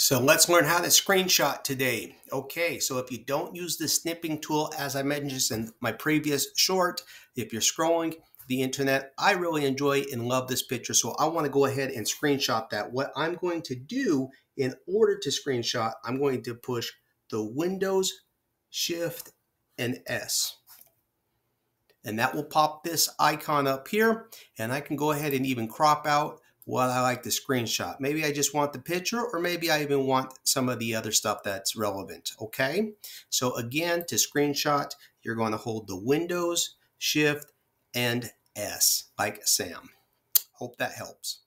So let's learn how to screenshot today. Okay, so if you don't use the snipping tool, as I mentioned in my previous short, if you're scrolling the internet, I really enjoy and love this picture. So I want to go ahead and screenshot that. What I'm going to do in order to screenshot, I'm going to push the Windows, Shift, and S. And that will pop this icon up here. And I can go ahead and even crop out what I like the screenshot. Maybe I just want the picture or maybe I even want some of the other stuff that's relevant, okay? So again, to screenshot, you're going to hold the Windows, Shift, and S, like Sam. Hope that helps.